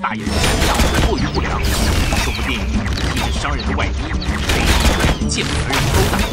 大爷的身价过于不良，说不定已经商人的外衣，被剑夫偷走。